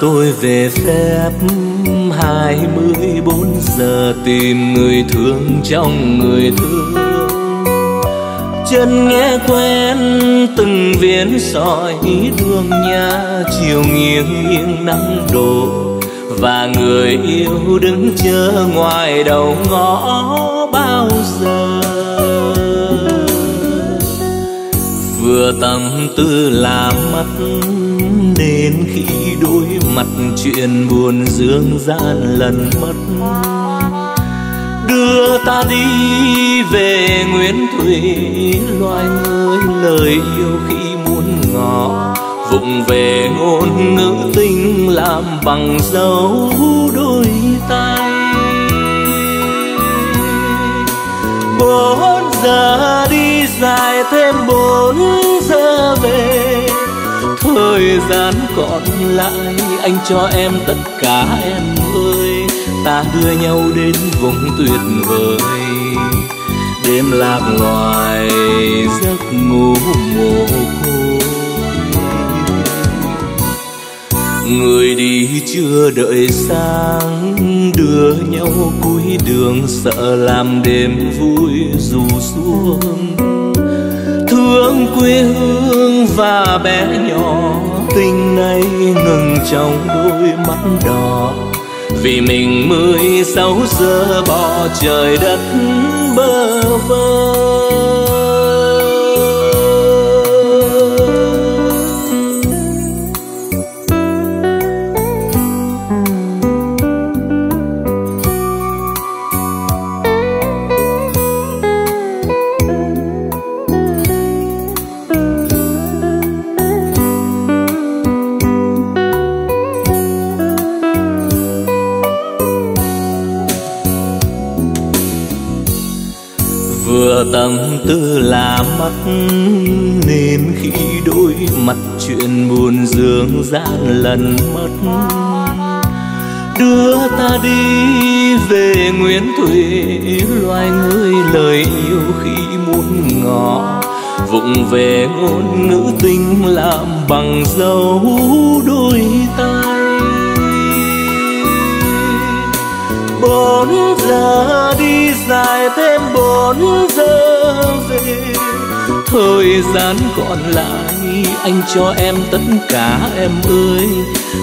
tôi về phép hai mươi bốn giờ tìm người thương trong người thương. Chân nghe quen từng viên sỏi đường nhà chiều nghiêng nghiêng nắng đổ và người yêu đứng chờ ngoài đầu ngõ bao giờ. Vừa tâm tư làm mắt nên khi đôi mặt chuyện buồn dương gian lần mất. Đưa ta đi về nguyễn thủy, loài người lời yêu khi muốn ngỏ. Vụng về ngôn ngữ tình làm bằng dấu đôi tay. Bốn giờ đi dài thêm bốn giờ về thời gian còn lại, anh cho em tất cả em ơi. Ta đưa nhau đến vùng tuyệt vời, đêm lạc loài giấc ngủ mồ côi. Người đi chưa đợi sáng, đưa nhau cuối đường, sợ làm đêm vui dù xuống thương quê hương và bé nhỏ. Tình này ngừng trong đôi mắt đỏ. Vì mình mười sáu giờ bỏ trời đất bơ vơ. Mắt nên khi đôi mặt chuyện buồn dương gian lần mất. Đưa ta đi về nguyễn thủy loài người lời yêu khi muốn ngỏ. Vụng về ngôn ngữ tình làm bằng dấu đôi tay. Bốn giờ đi dài thêm bốn giờ về thời gian còn lại, anh cho em tất cả em ơi.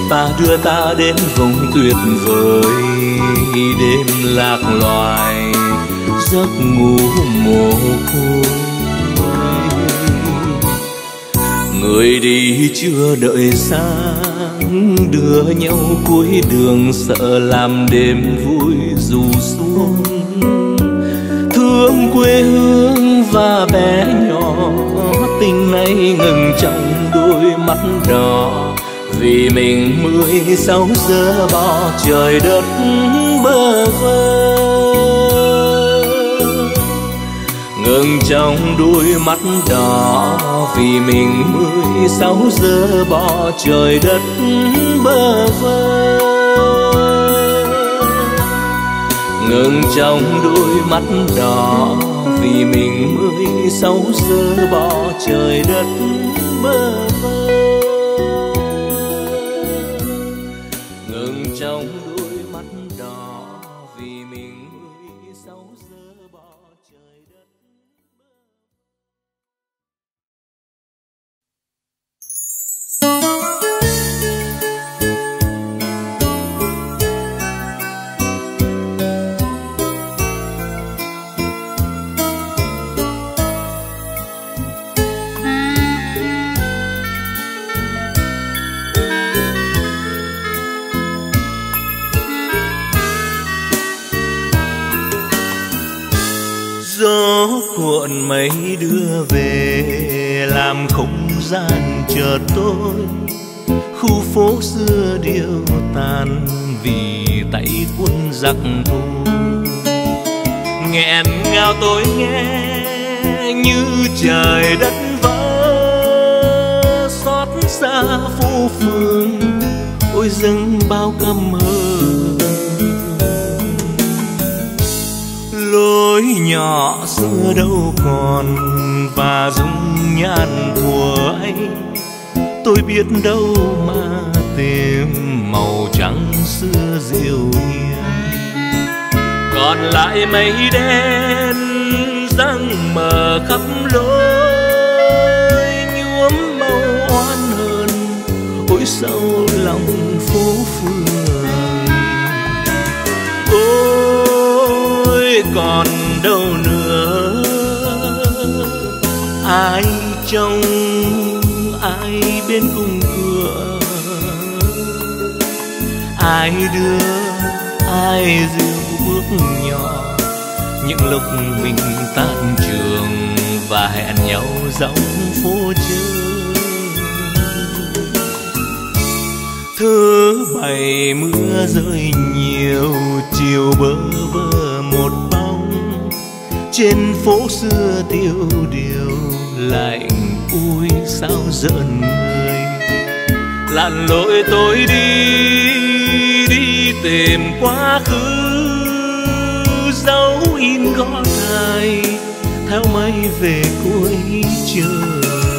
Ta đưa ta đến vùng tuyệt vời, đêm lạc loài, giấc ngủ mồ côi. Người đi chưa đợi sáng, đưa nhau cuối đường sợ làm đêm vui dù xuống thương quê hương và bé nhỏ. Tình này ngừng trong đôi mắt đỏ. Vì mình mười sáu giờ bỏ trời đất bơ vơ. Ngừng trong đôi mắt đỏ. Vì mình mười sáu giờ bỏ trời đất bơ vơ. Ngừng trong đôi mắt đỏ. Vì mình mới xấu giờ bỏ trời đất bơ mấy mây đưa về, làm không gian chờ tôi. Khu phố xưa điêu tàn vì tay quân giặc thù. Nghẹn ngào tôi nghe như trời đất vỡ, xót xa phố phường, ôi dâng bao căm hờn lối nhỏ xưa đâu còn và dung nhan của anh. Tôi biết đâu mà tìm màu trắng xưa diệu hiền. Còn lại mây đen răng mờ khắp lối, nhuốm màu oan hờn, ôi sâu lòng phố phường. Ôi, còn đâu nữa? Ai trong ai bên cung cửa? Ai đưa, ai dìu bước nhỏ? Những lúc mình tan trường và hẹn nhau dòng phố chơi. Thứ bảy mưa rơi nhiều, chiều bơ vơ một bóng. Trên phố xưa tiêu điều lạnh. Ui, sao giận người? Lặn lội tôi đi đi tìm quá khứ. Dấu in gót ai theo mây về cuối trời.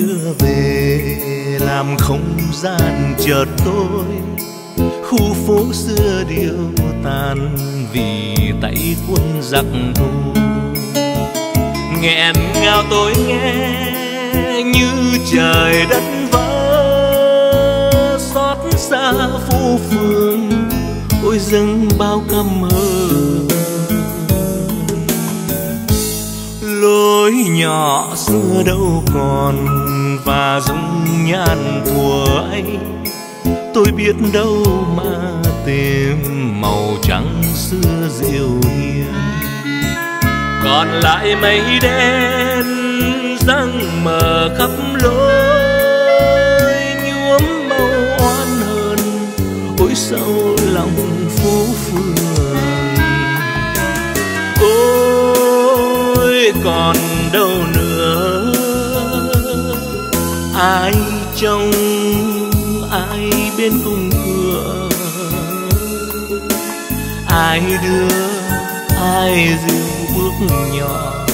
Đưa về, làm không gian chợt tối khu phố xưa điêu tàn vì tay quân giặc thù. Nghẹn ngào tôi nghe như trời đất vỡ, xót xa phố phường ôi dâng bao căm hờn lối nhỏ xưa đâu còn và dung nhan của anh tôi biết đâu mà tìm màu trắng xưa diệu hiền. Còn lại mây đen răng mờ khắp lối, nhuốm màu oan hờn, ôi sâu lòng phố phường. Ôi, còn trong ai bên cung cửa. Ai đưa, ai dìu bước nhỏ,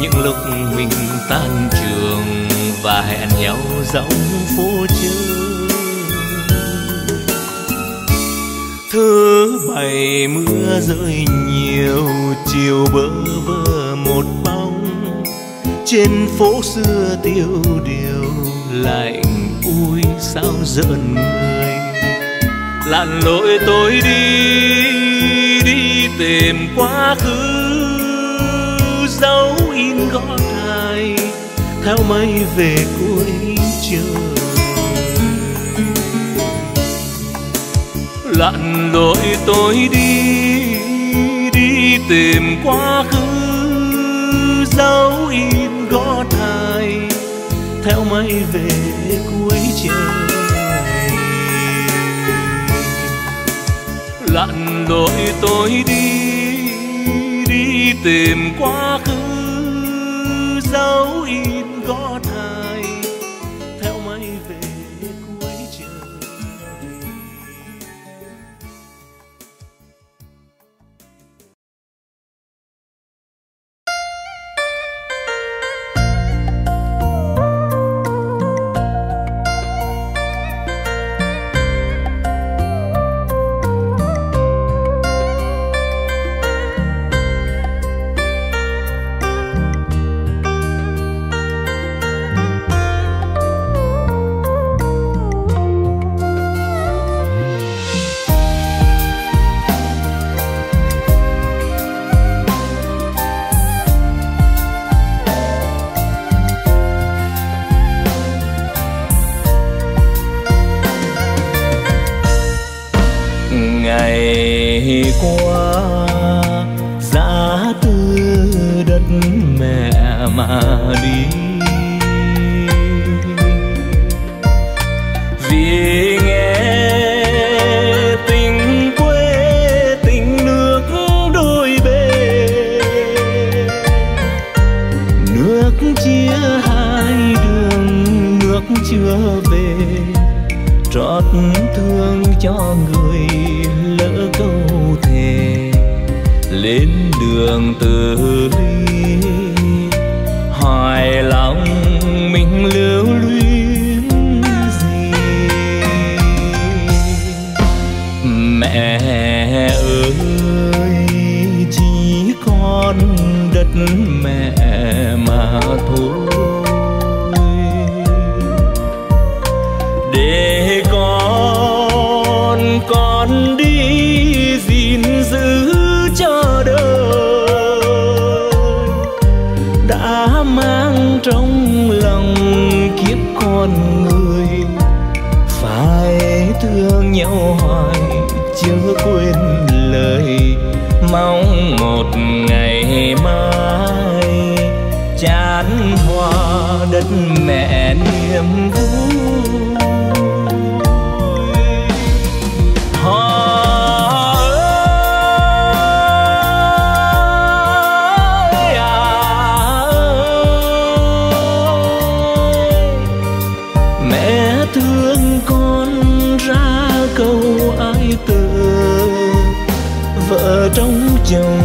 những lúc mình tan trường và hẹn nhau dòng phố chơi. Thứ bảy mưa rơi nhiều, chiều bơ vơ một bóng. Trên phố xưa tiêu điều lạnh ui, sao giận người. Lặn lội tôi đi đi tìm quá khứ, dấu in gót hai theo mây về cuối trời. Lặn lội tôi đi đi tìm quá khứ, dấu in gót hai theo mây về cuối trời. Lặn lội tôi đi đi tìm quá khứ dấu in. chưa về, trót thương cho người lỡ câu thề. Lên đường từ ly, hoài lòng mình lưu luyến gì? Mẹ ơi, chỉ con đất quên lời mong một ngày mai chán hoa đất mẹ nuôi you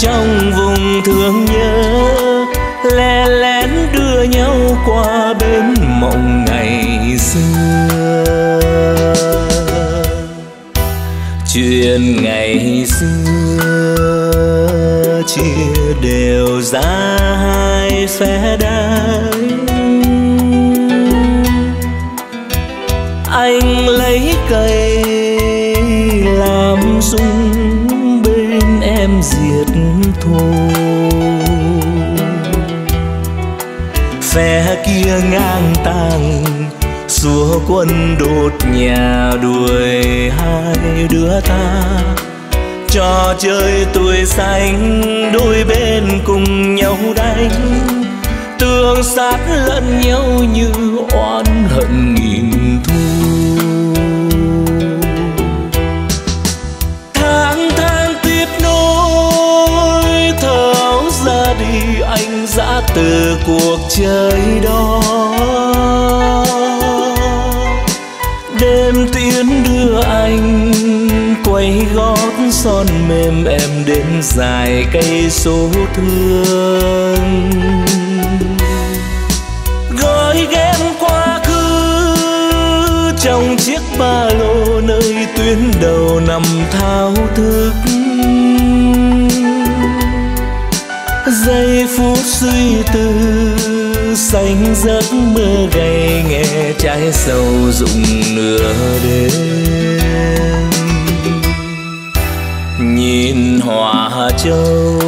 trong vùng thương nhớ, lè lén đưa nhau qua bên mộng ngày xưa. Chuyện ngày xưa chia đều ra hai phe đai. Anh lấy cây kia ngang tàng, xua quân đột nhà đuổi hai đứa ta. Trò chơi tuổi xanh, đôi bên cùng nhau đánh. Tương sát lẫn nhau như oán hận nghìn thu. Từ cuộc chơi đó. Đêm tiến đưa anh quay gót son mềm em đến dài cây số thương. Gói ghém quá khứ trong chiếc ba lô nơi tuyến đầu nằm thao thức. Giây phút suy tư, xanh giấc mơ gầy nghe trái sầu rụng nửa đêm. Nhìn hòa châu,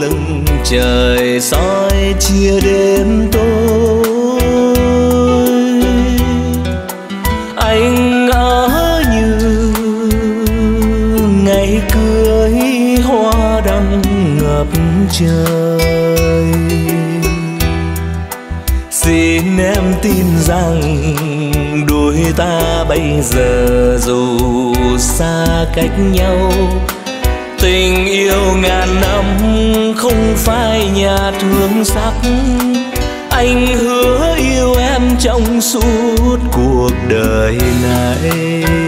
lưng trời soi chia đêm tối. Trời. Xin em tin rằng đôi ta bây giờ dù xa cách nhau, tình yêu ngàn năm không phai nhạt hương sắc. Anh hứa yêu em trong suốt cuộc đời này.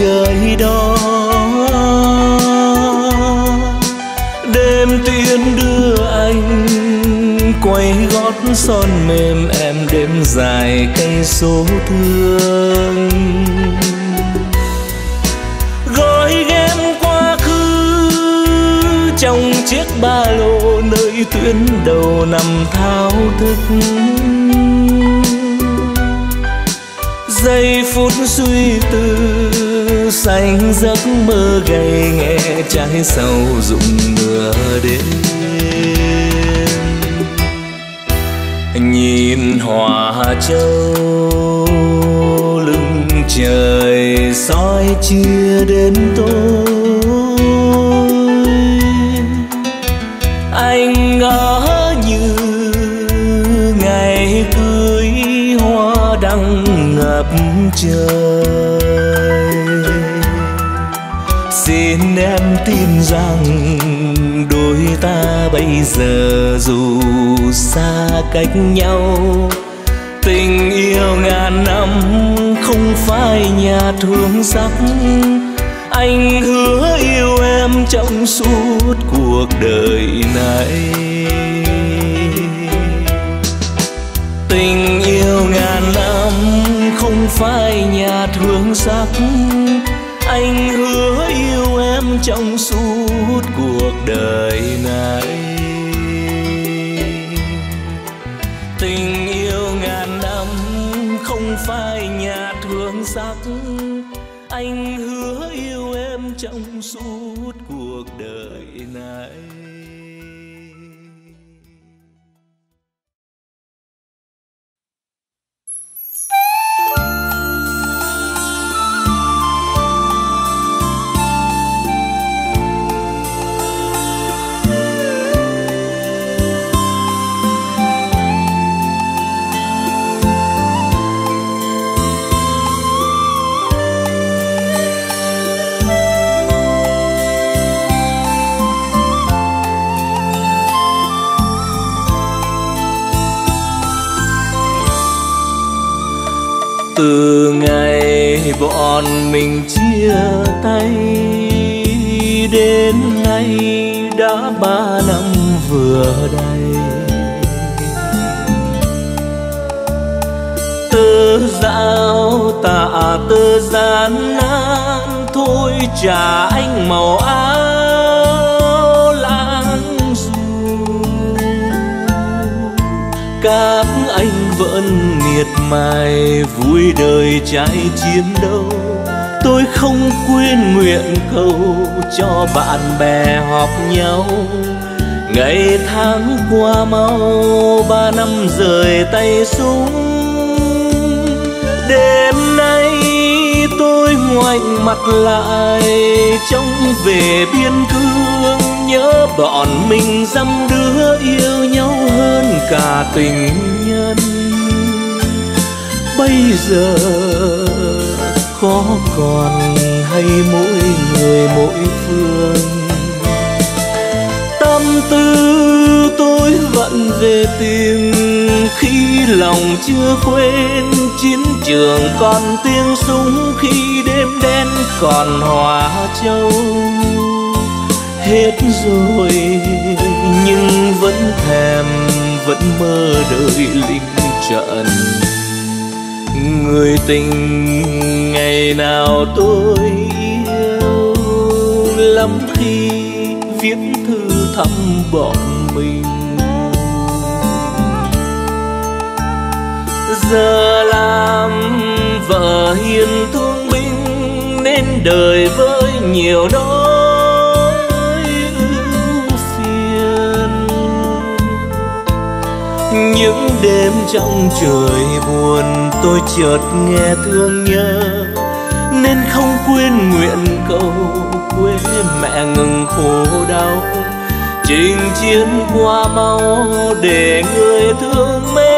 Trời đó. Đêm tiên đưa anh quay gót son mềm em đêm dài cây số thương. Gói ghém quá khứ trong chiếc ba lô nơi tuyến đầu nằm thao thức. Giây phút suy tư, xanh giấc mơ gầy nghe trái sầu rụng nửa đêm. Nhìn hòa châu lưng trời soi chia đến tối. Trời. Xin em tin rằng đôi ta bây giờ dù xa cách nhau, tình yêu ngàn năm không phai nhạt hương sắc. Anh hứa yêu em trong suốt cuộc đời này. Tình phai nhạt hương sắc. Anh hứa yêu em trong suốt cuộc đời này. Tình yêu ngàn năm không phai nhạt hương sắc. Anh hứa yêu em trong suốt cuộc đời này. Bọn mình chia tay. Đến nay đã ba năm vừa đầy tơ dạo tạ tơ gian nan, thôi trả anh màu áo. Vẫn miệt mài, vui đời trái chiến đấu tôi không quên nguyện cầu cho bạn bè họp nhau. Ngày tháng qua mau, ba năm rời tay súng đêm nay tôi ngoảnh mặt lại, trông về biên cương nhớ bọn mình dăm đứa yêu nhau hơn cả tình nhân. Bây giờ có còn hay mỗi người mỗi phương. Tâm tư tôi vẫn về tìm, khi lòng chưa quên, chiến trường còn tiếng súng khi đêm đen còn hòa châu hết rồi, nhưng vẫn thèm, vẫn mơ đời linh trận. Người tình ngày nào tôi yêu, lắm khi viết thư thăm bọn mình. Giờ làm vợ hiền thương binh, nên đời với nhiều nỗi những đêm trong trời buồn, tôi chợt nghe thương nhớ. Nên không quên nguyện cầu quê mẹ ngừng khổ đau. Trình chiến qua mau để người thương mến.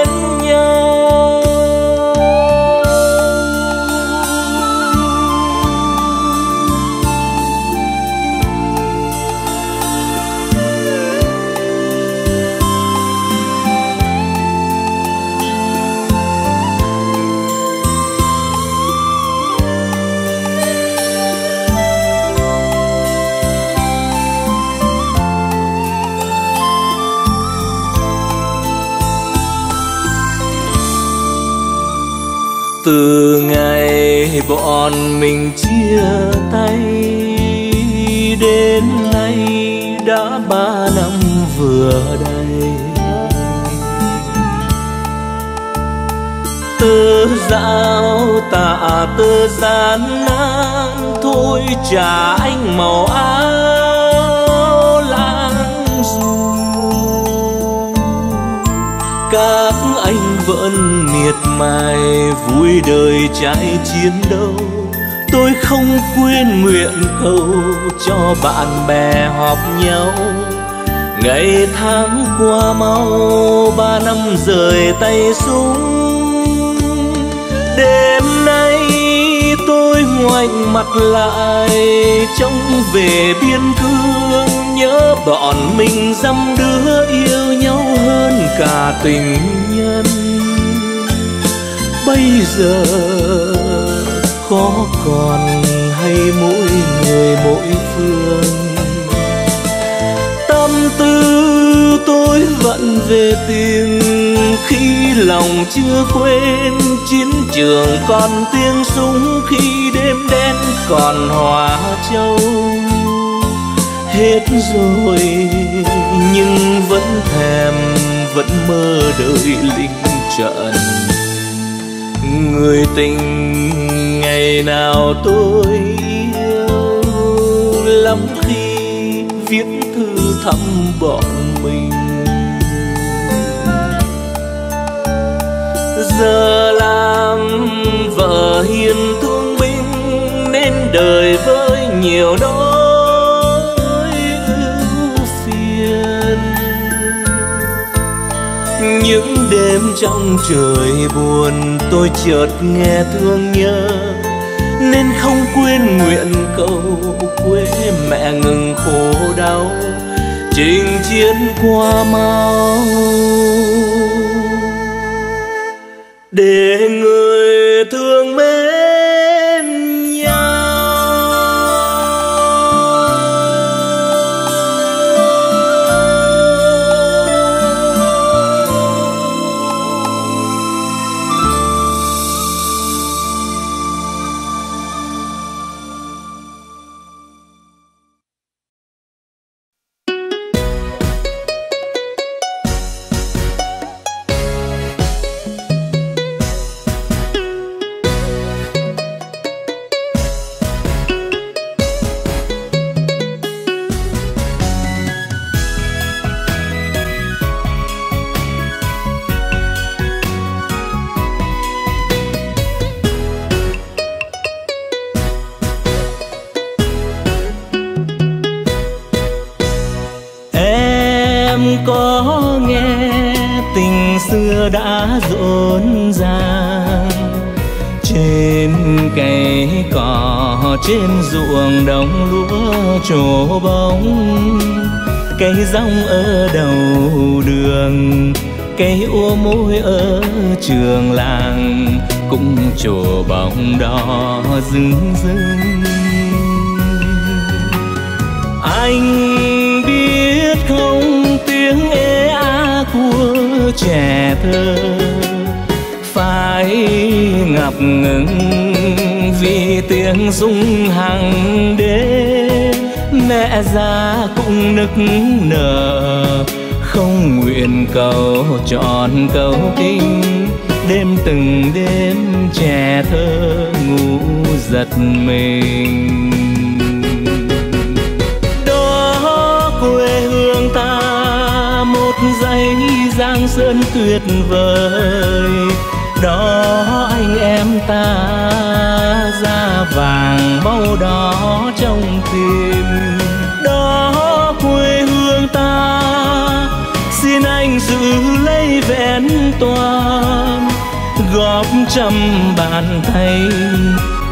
Từ ngày bọn mình chia tay đến nay đã ba năm vừa đây, tơ dạo tạ tơ gian nan thôi trả anh màu áo vẫn miệt mài, vui đời trái chiến đấu. Tôi không quên nguyện cầu cho bạn bè họp nhau. Ngày tháng qua mau, ba năm rời tay súng đêm nay tôi ngoảnh mặt lại, trông về biên cương nhớ bọn mình dăm đứa yêu nhau hơn cả tình nhân. Bây giờ có còn hay mỗi người mỗi phương. Tâm tư tôi vẫn về tìm khi lòng chưa quên chiến trường còn tiếng súng khi đêm đen còn hòa châu hết rồi, nhưng vẫn thèm, vẫn mơ đợi linh trận. Người tình ngày nào tôi yêu lắm khi viết thư thăm bọn mình. Giờ làm vợ hiền thương binh, nên đời với nhiều đôi những đêm trong trời buồn, tôi chợt nghe thương nhớ. Nên không quên nguyện cầu quê mẹ ngừng khổ đau, trình chiến qua mau. Để người đã rộn ràng. Trên cây cỏ trên ruộng đồng lúa trổ bóng. Cây rong ở đầu đường, cây úa môi ở trường làng. Cũng trổ bóng đỏ rừng rừng anh biết không tiếng ê a của trẻ thơ, phải ngập ngừng vì tiếng rung hàng đêm mẹ già cũng nức nở, không nguyện cầu tròn cầu kinh đêm từng đêm trẻ thơ ngủ giật mình. Sơn tuyệt vời. Đó anh em ta, da vàng màu đỏ trong tim. Đó quê hương ta, xin anh giữ lấy vẹn toàn. Góp trăm bàn tay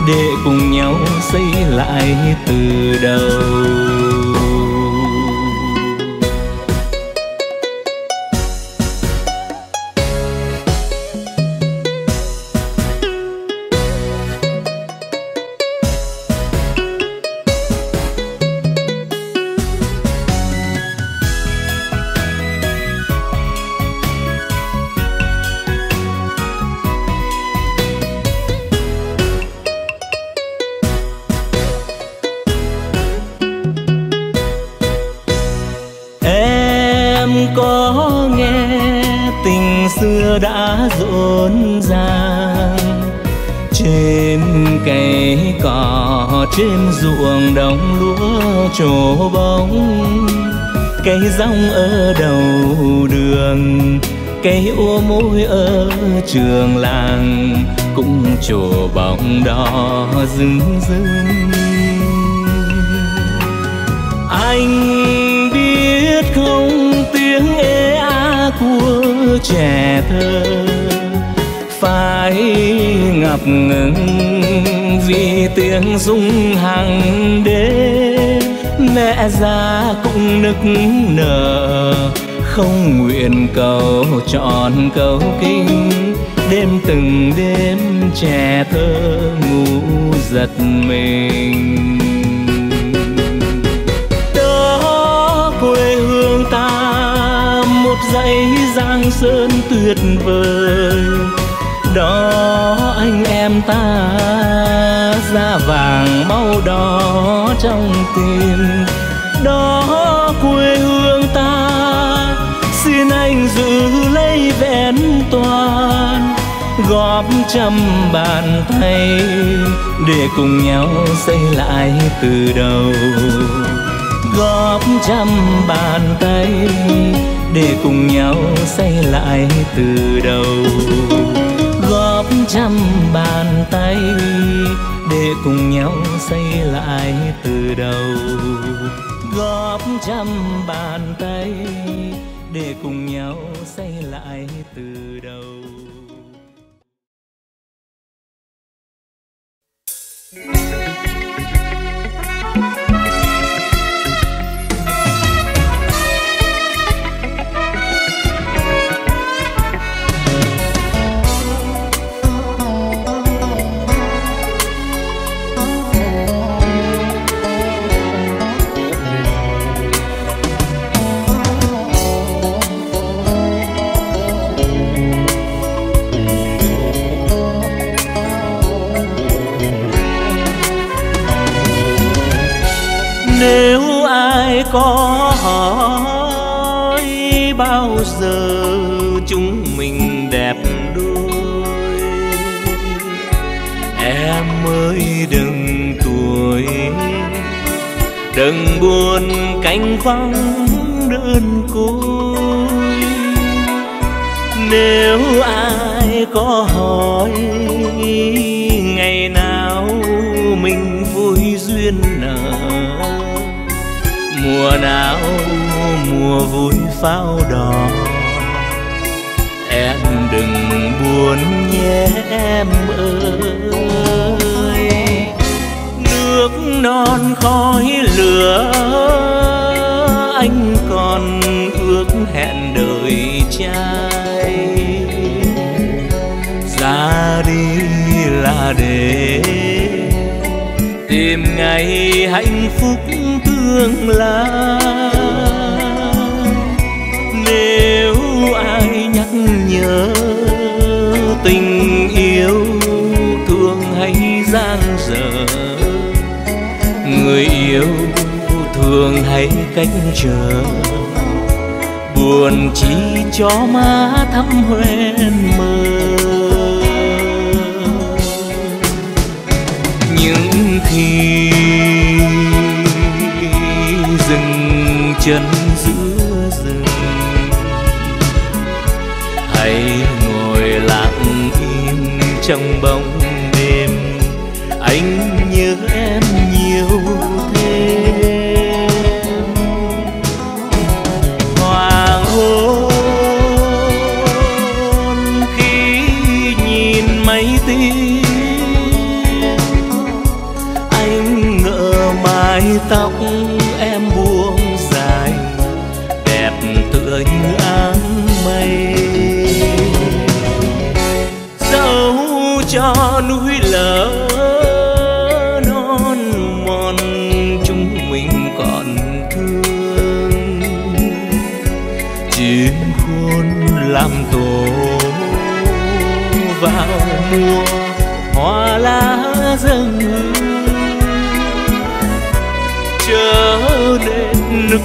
để cùng nhau xây lại từ đầu. Cây úa môi ở trường làng, cũng trổ bóng đỏ rừng rừng anh biết không, tiếng ê a của trẻ thơ phải ngập ngừng vì tiếng rung hàng đêm mẹ già cũng nức nở không nguyện cầu chọn câu kinh đêm từng đêm trẻ thơ ngủ giật mình. Đó quê hương ta một dãy giang sơn tuyệt vời. Đó góp trăm bàn tay, để cùng nhau xây lại từ đầu. Góp trăm bàn tay, để cùng nhau xây lại từ đầu. Góp trăm bàn tay, để cùng nhau xây lại từ đầu. Góp trăm bàn tay, để cùng nhau xây lại từ buồn vắng đơn côi. Nếu ai có hỏi ngày nào mình vui duyên nở, mùa nào mùa vui pháo đỏ. Em đừng buồn nhé em ơi, nước non khói lửa anh còn ước hẹn đời trai. Ra đi là để tìm ngày hạnh phúc tương lai. Thương hay cách chờ. Buồn chỉ cho má thắm hoen mơ. Những khi dừng chân giữa rừng, hãy ngồi lặng im trong bóng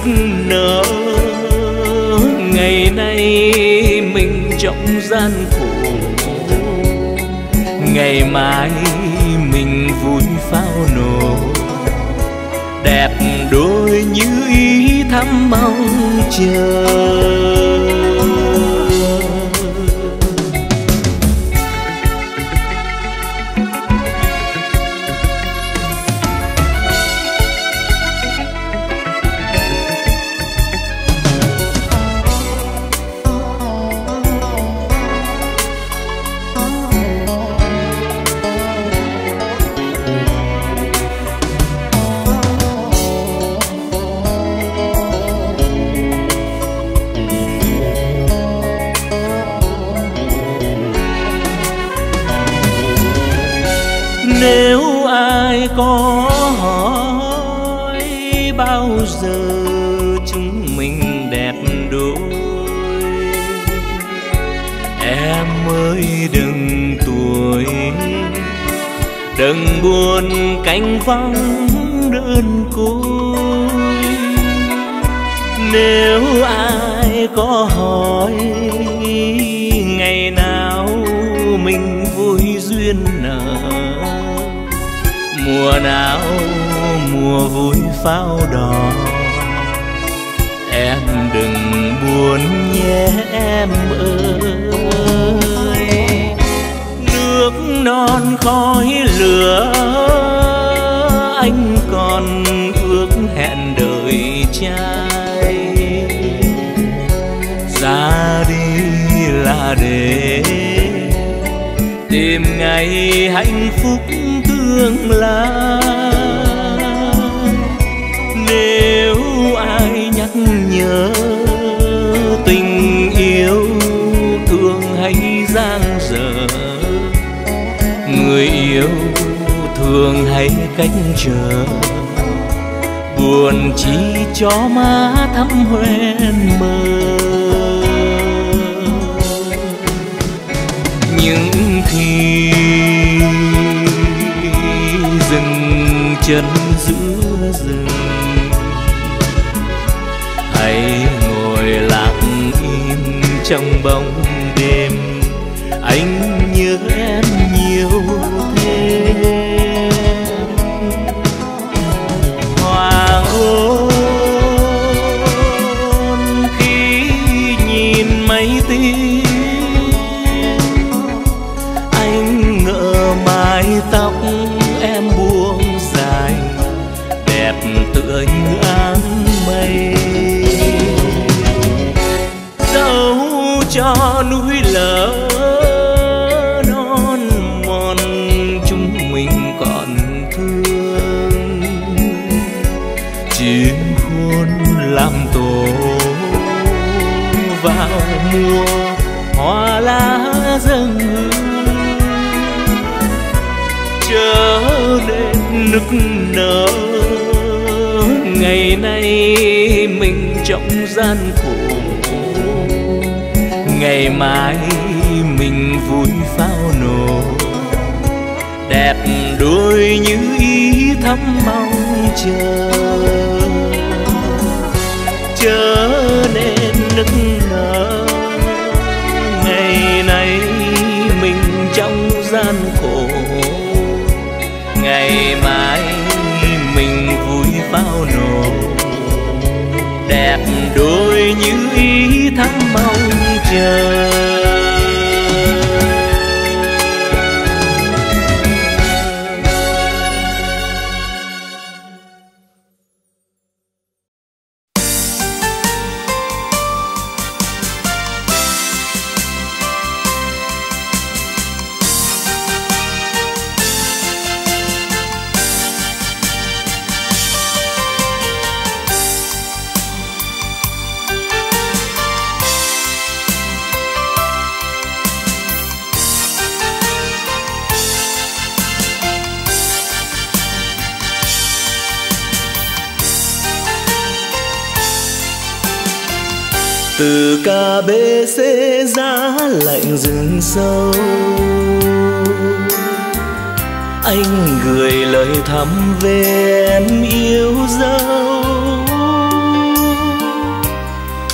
nức nở ngày nay mình trong gian khổ. Ngày mai mình vui pháo nổ đẹp đôi như ý thắm mong chờ. Buồn cánh vắng đơn côi. Nếu ai có hỏi ngày nào mình vui duyên nở, mùa nào mùa vui pháo đỏ em đừng buồn nhé em ơi non khói lửa. Anh còn ước hẹn đời trai. Ra đi là để tìm ngày hạnh phúc tương lai. Nếu ai nhắc nhớ thương hay cách chờ. Buồn chi cho má thắm hoen mơ. Những khi dừng chân giữa rừng, hãy ngồi lặng im trong bóng cho núi lở non mòn, chúng mình còn thương. Chim khôn làm tổ vào mùa hoa lá dâng trở nên nức nở, ngày nay mình trong gian khổ ngày mai mình vui pháo nổ. Đẹp đôi như ý thắm mong chờ. Chờ nên nức nở. Ngày nay mình trong gian khổ. Ngày mai mình vui pháo nổ. Đẹp đôi như mong từ KBC giá lạnh rừng sâu. Anh gửi lời thăm về em yêu dấu.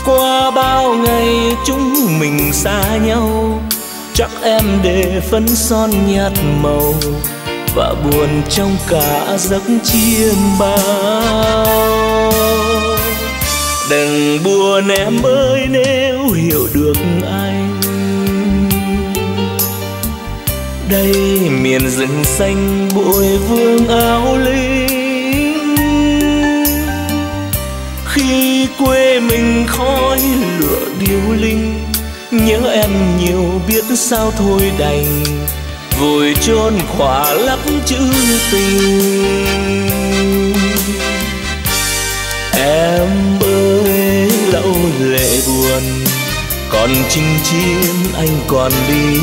Qua bao ngày chúng mình xa nhau, chắc em để phấn son nhạt màu và buồn trong cả giấc chiêm bao đừng buồn em ơi nếu hiểu được anh. Đây miền rừng xanh bụi vương áo lính khi quê mình khói lửa điêu linh, nhớ em nhiều biết sao thôi đành. Vùi chôn khỏa lấp chữ tình. Em lâu lệ buồn. Còn chinh chiến anh còn đi.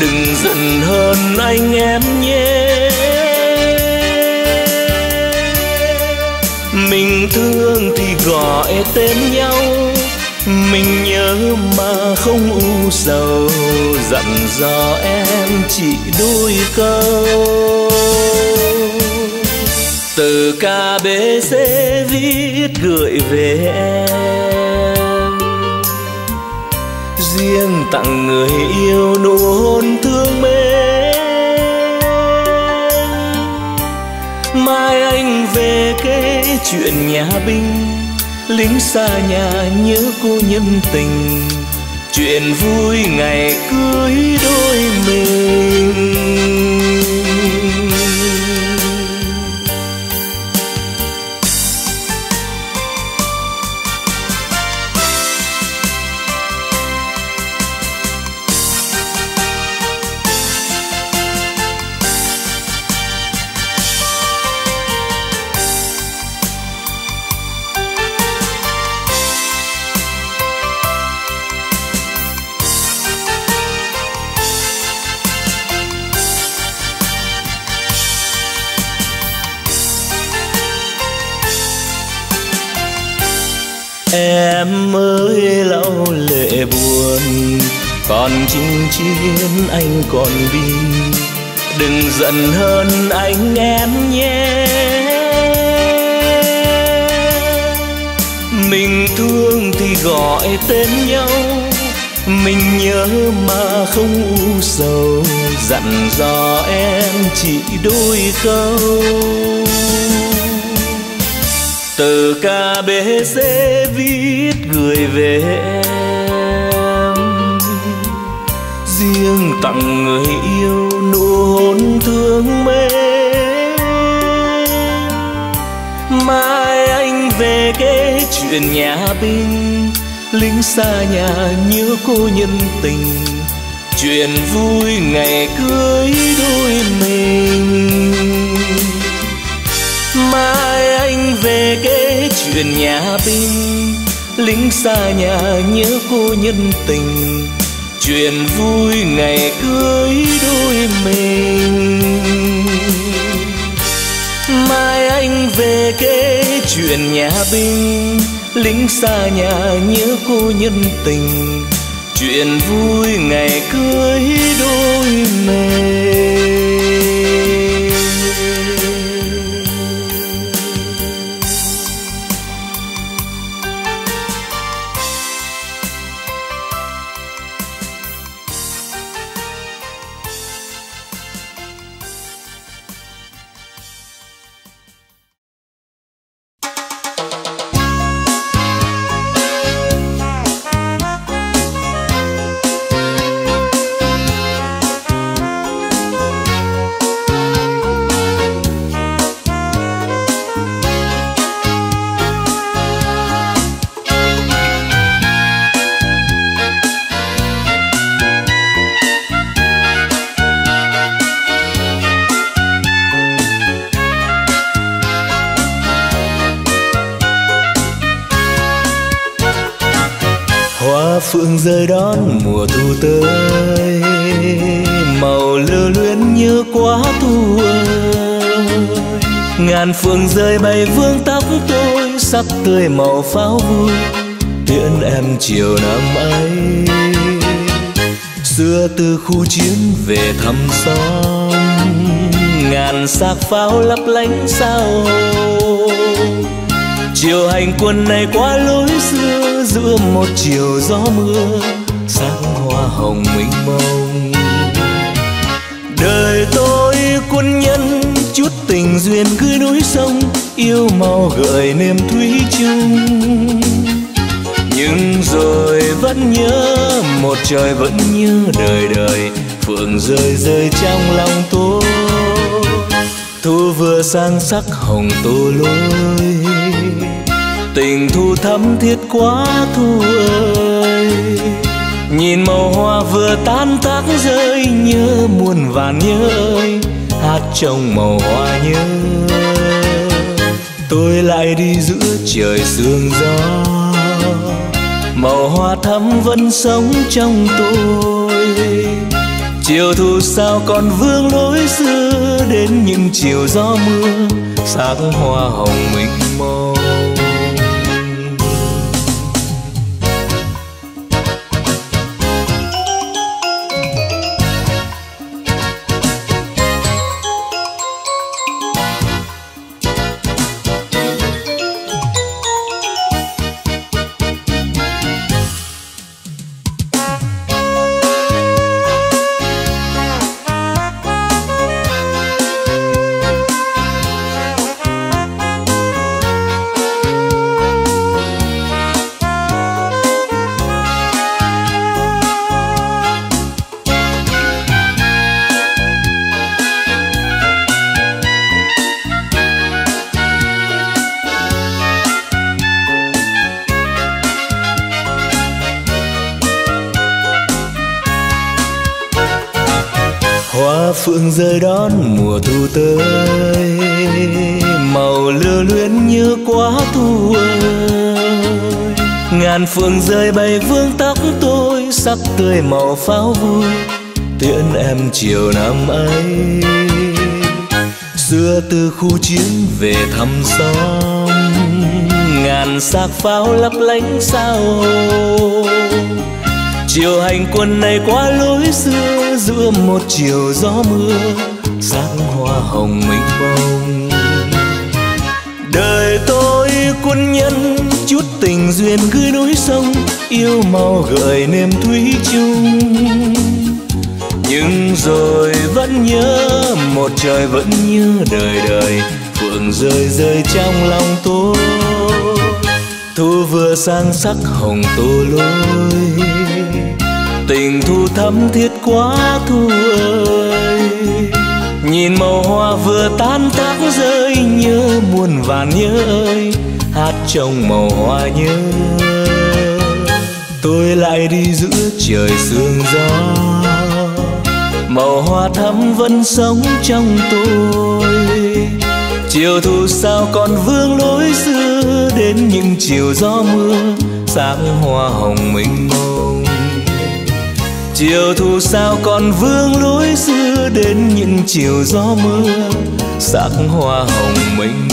Đừng giận hơn anh em nhé. Mình thương thì gọi tên nhau. Mình nhớ mà không u sầu. Dặn dò em chỉ đôi câu từ KBC viết gửi về em. Riêng tặng người yêu nụ hôn thương mến. Mai anh về kể chuyện nhà binh, lính xa nhà nhớ cô nhân tình. Chuyện vui ngày cưới đôi mình. Chiến anh còn đi đừng giận hơn anh em nhé. Mình thương thì gọi tên nhau. Mình nhớ mà không u sầu. Dặn dò em chỉ đôi câu từ KBC viết gửi về em riêng tặng người yêu nụ hôn thương mến mai anh về kể chuyện nhà binh lính xa nhà nhớ cô nhân tình. Chuyện vui ngày cưới đôi mình. Mai anh về kể chuyện nhà binh lính xa nhà nhớ cô nhân tình chuyện vui ngày cưới đôi mình. Mai anh về kể chuyện nhà binh, lính xa nhà nhớ cô nhân tình. Chuyện vui ngày cưới đôi mình. Sắc tươi màu pháo vui, tiễn em chiều năm ấy. Xưa từ khu chiến về thăm xóm, ngàn xác pháo lấp lánh sao chiều hành quân này qua lối xưa, giữa một chiều gió mưa sáng hoa hồng mênh mông. Đời tôi quân nhân chút tình duyên cứ núi sông, yêu mau gợi niềm thủy chung. Nhưng rồi vẫn nhớ, một trời vẫn như đời đời, phượng rơi rơi trong lòng tôi. Thu vừa sang sắc hồng tô lối tình thu thắm thiết quá thu ơi. Nhìn màu hoa vừa tan tác rơi, nhớ muôn vàn nhớ ơi hát trong màu hoa nhớ. Tôi lại đi giữa trời sương gió. Màu hoa thắm vẫn sống trong tôi. Chiều thu sao còn vương lối xưa đến những chiều gió mưa. Sắc hoa hồng mình mông. Phượng rơi bay vương tóc tôi, sắc tươi màu pháo vui. Tiễn em chiều năm ấy, xưa từ khu chiến về thăm xóm. Ngàn xác pháo lấp lánh sao? Chiều hành quân này qua lối xưa, giữa một chiều gió mưa sắc hoa hồng mênh mông. Đời tôi quân nhân chút tình duyên gửi núi sông, yêu mau gợi niềm thúy chung. Nhưng rồi vẫn nhớ, một trời vẫn nhớ đời đời, phượng rơi rơi trong lòng tôi. Thu vừa sang sắc hồng tô lối tình thu thắm thiết quá thu ơi. Nhìn màu hoa vừa tan tác rơi, nhớ muôn vàn nhớ ơi hát trong màu hoa nhớ. Tôi lại đi giữa trời sương gió. Màu hoa thắm vẫn sống trong tôi. Chiều thu sao còn vương lối xưa đến những chiều gió mưa, sáng hoa hồng mênh mông. Chiều thu sao còn vương lối xưa đến những chiều gió mưa sắc hoa hồng mênh mông